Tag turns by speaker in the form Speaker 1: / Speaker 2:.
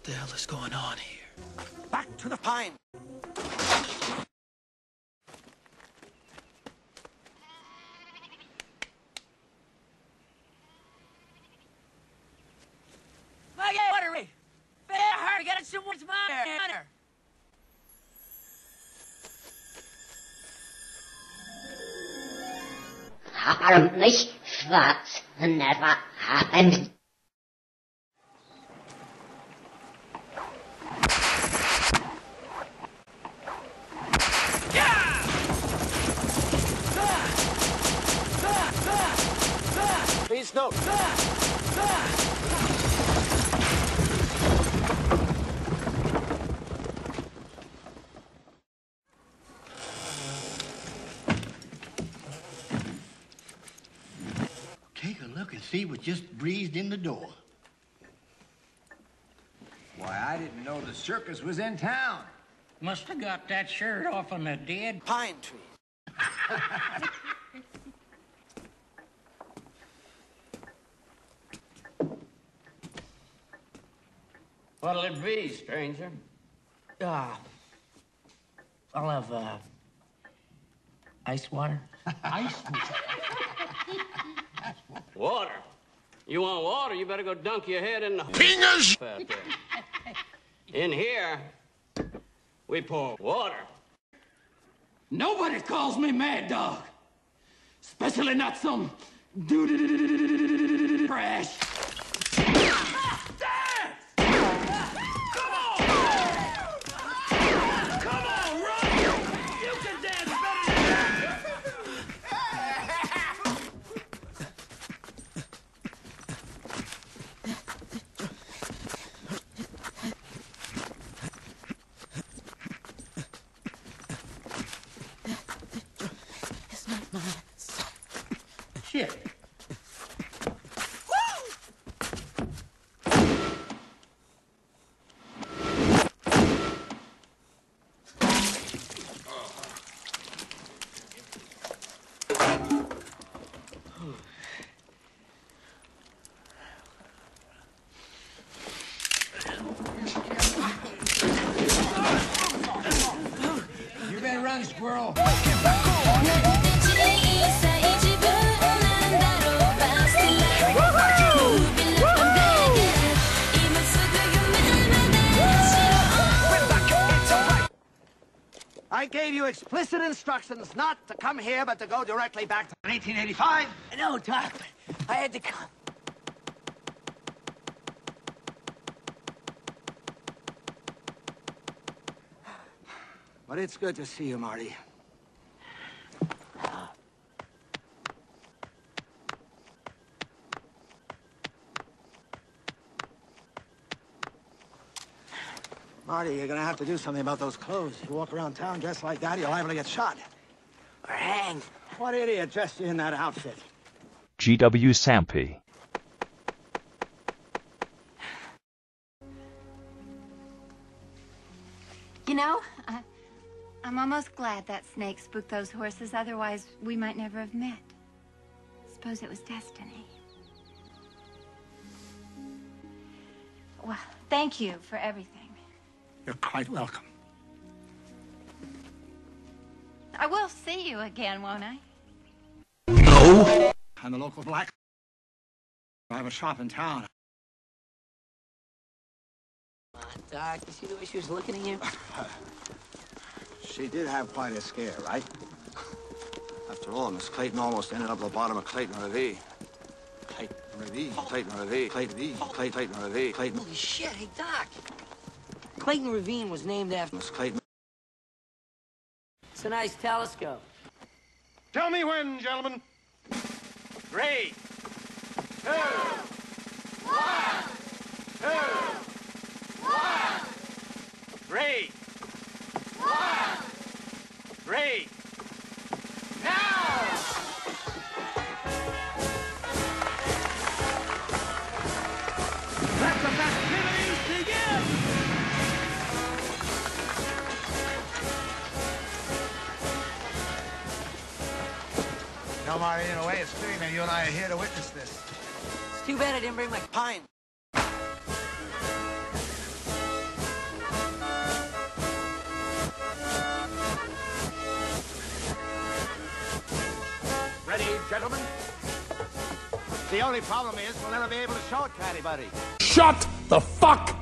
Speaker 1: What the hell is going on here?
Speaker 2: Back to the pine.
Speaker 3: My God, what are we? Better get it someone's mother.
Speaker 4: Harm nicht schwarz, never happened.
Speaker 2: Please note.
Speaker 5: Take a look and see what just breezed in the door.
Speaker 6: Why, I didn't know the circus was in town.
Speaker 1: Must have got that shirt off on the dead.
Speaker 2: Pine tree.
Speaker 1: What'll it be, stranger?
Speaker 3: Ah. I'll have, uh, ice water.
Speaker 1: Ice
Speaker 7: Water. You want water? You better go dunk your head in the
Speaker 5: Fingers!
Speaker 7: out there. In here, we pour water.
Speaker 1: Nobody calls me Mad Dog. Especially not some dude trash. Shit.
Speaker 2: I gave you explicit instructions not to come here, but to go directly back to 1985.
Speaker 3: No, Doc, I had to come.
Speaker 2: But it's good to see you, Marty. Marty, you're gonna have to do something about those clothes. You walk around town dressed like that, you're liable to get shot.
Speaker 3: Or hanged.
Speaker 2: What idiot dressed you in that outfit?
Speaker 8: GW Sampy.
Speaker 9: You know, I, I'm almost glad that snake spooked those horses. Otherwise, we might never have met. Suppose it was destiny. Well, thank you for everything.
Speaker 2: You're quite welcome.
Speaker 9: I will see you again, won't I? No!
Speaker 2: I'm the local black. I have a shop in town.
Speaker 3: Doc, you see the way she was looking at you?
Speaker 2: She did have quite a scare, right? After all, Miss Clayton almost ended up at the bottom of Clayton Ravine. Clayton Ravine, Clayton Ravine, Clayton Ravine, Clayton, Clayton Ravine, Clayton,
Speaker 3: Holy shit, hey, Doc. Clayton Ravine was named after...
Speaker 2: Miss Clayton.
Speaker 3: It's a nice telescope.
Speaker 2: Tell me when, gentlemen.
Speaker 7: Three, two, one, two, one, three, one, three.
Speaker 2: No, Marty, in a way, it's fitting that you and I are here to witness this.
Speaker 3: It's too bad I didn't bring my
Speaker 2: pine. Ready, gentlemen? The only problem is we'll never be able to show it to anybody.
Speaker 10: Shut the fuck